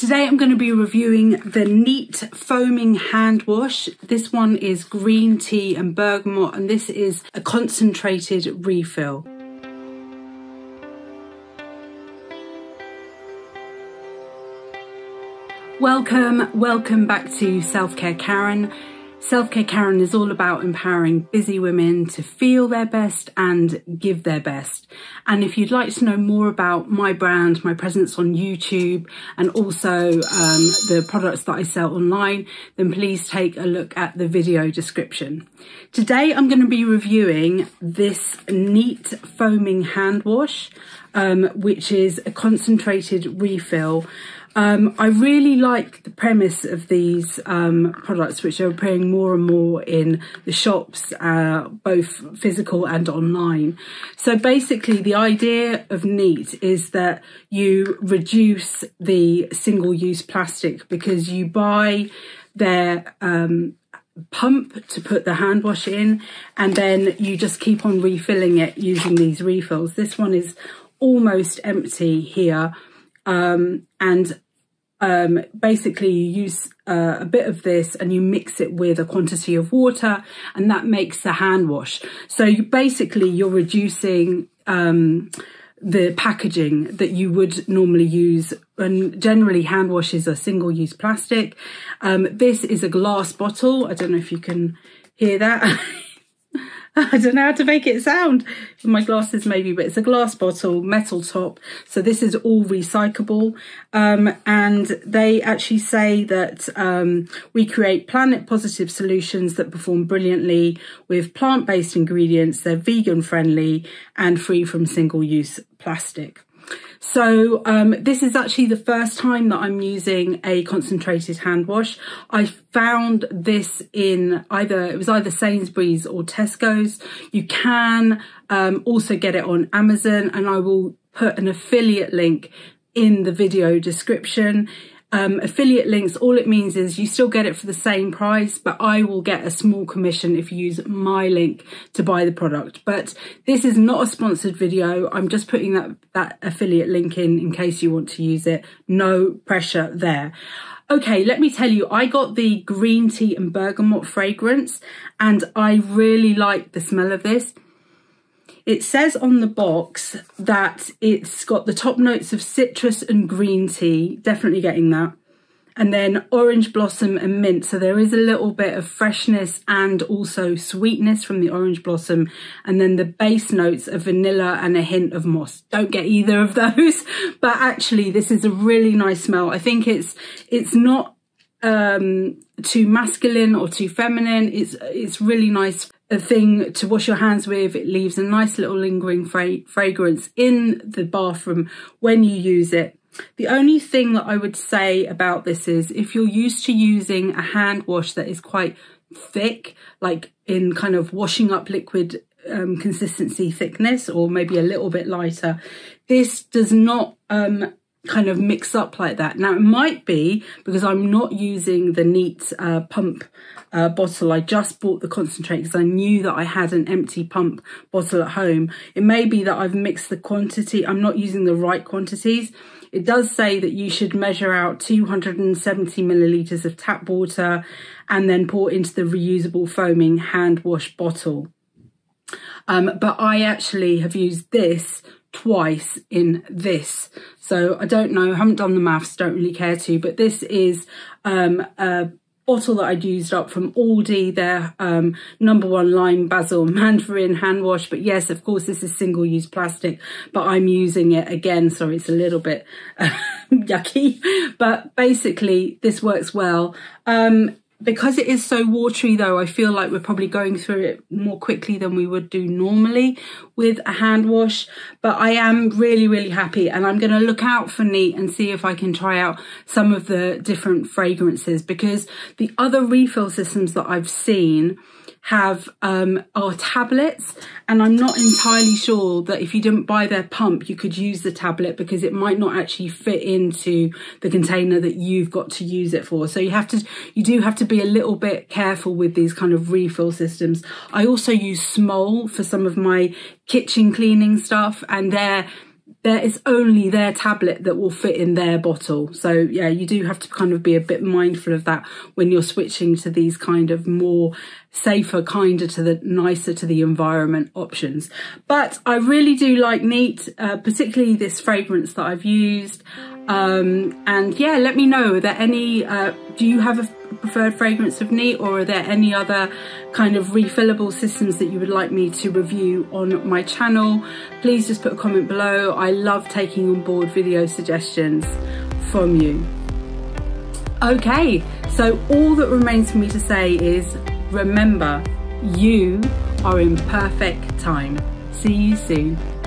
Today I'm going to be reviewing the Neat Foaming Hand Wash. This one is green tea and bergamot and this is a concentrated refill. Welcome, welcome back to Self Care Karen. Self Care Karen is all about empowering busy women to feel their best and give their best. And if you'd like to know more about my brand, my presence on YouTube, and also um, the products that I sell online, then please take a look at the video description. Today I'm going to be reviewing this neat foaming hand wash, um, which is a concentrated refill. Um, I really like the premise of these um, products, which are appearing more and more in the shops, uh, both physical and online. So basically, the idea of Neat is that you reduce the single-use plastic because you buy their um, pump to put the hand wash in and then you just keep on refilling it using these refills. This one is almost empty here um, and um, basically you use uh, a bit of this and you mix it with a quantity of water and that makes the hand wash. So you basically you're reducing um, the packaging that you would normally use and generally hand washes are single use plastic. Um, this is a glass bottle. I don't know if you can hear that. I don't know how to make it sound. My glasses maybe, but it's a glass bottle, metal top. So this is all recyclable. Um, and they actually say that um, we create planet positive solutions that perform brilliantly with plant-based ingredients. They're vegan friendly and free from single use plastic. So um, this is actually the first time that I'm using a concentrated hand wash. I found this in either, it was either Sainsbury's or Tesco's. You can um, also get it on Amazon and I will put an affiliate link in the video description. Um, affiliate links, all it means is you still get it for the same price, but I will get a small commission if you use my link to buy the product. But this is not a sponsored video. I'm just putting that, that affiliate link in in case you want to use it. No pressure there. Okay, let me tell you, I got the green tea and bergamot fragrance and I really like the smell of this. It says on the box that it's got the top notes of citrus and green tea, definitely getting that. And then orange blossom and mint. So there is a little bit of freshness and also sweetness from the orange blossom. And then the base notes of vanilla and a hint of moss. Don't get either of those. But actually, this is a really nice smell. I think it's it's not um, too masculine or too feminine. It's it's really nice a thing to wash your hands with. It leaves a nice little lingering fra fragrance in the bathroom when you use it. The only thing that I would say about this is if you're used to using a hand wash that is quite thick, like in kind of washing up liquid um, consistency thickness or maybe a little bit lighter, this does not um, kind of mix up like that. Now it might be because I'm not using the neat uh, pump uh, bottle. I just bought the concentrate because I knew that I had an empty pump bottle at home. It may be that I've mixed the quantity. I'm not using the right quantities. It does say that you should measure out 270 millilitres of tap water and then pour into the reusable foaming hand wash bottle. Um, but I actually have used this twice in this. So I don't know, I haven't done the maths, don't really care to, but this is um, a bottle that I'd used up from Aldi, their um, number one lime basil mandarin hand wash. But yes, of course, this is single use plastic, but I'm using it again. Sorry, it's a little bit yucky, but basically this works well. Um, because it is so watery though, I feel like we're probably going through it more quickly than we would do normally with a hand wash. But I am really, really happy and I'm going to look out for Neat and see if I can try out some of the different fragrances because the other refill systems that I've seen have um, are tablets and I'm not entirely sure that if you didn't buy their pump you could use the tablet because it might not actually fit into the container that you've got to use it for so you have to you do have to be a little bit careful with these kind of refill systems I also use Smol for some of my kitchen cleaning stuff and they're there is only their tablet that will fit in their bottle. So yeah, you do have to kind of be a bit mindful of that when you're switching to these kind of more safer, kinder to the nicer to the environment options. But I really do like Neat, uh, particularly this fragrance that I've used. Um, and yeah, let me know, there any, uh, do you have a preferred fragrance of Neat or are there any other kind of refillable systems that you would like me to review on my channel? Please just put a comment below. I love taking on board video suggestions from you. Okay, so all that remains for me to say is remember, you are in perfect time. See you soon.